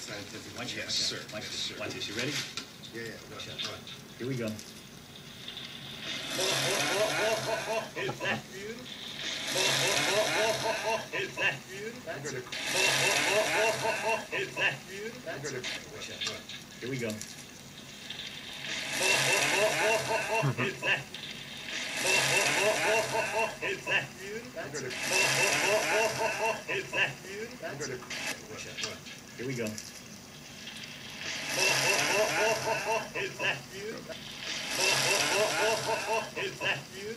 not scientific. Watch Yes, this, sir. watch Yes, this, sir. watch this, you ready? Yeah, yeah. Watch out. All right. Here we go. Is that beautiful? Is that beautiful? I'm Is that beautiful? I'm watch out. Here we go. Is that? Is that beautiful? I'm gonna, Is that beautiful? I'm gonna, watch out. Here we go. Is that beautiful? Is that beautiful?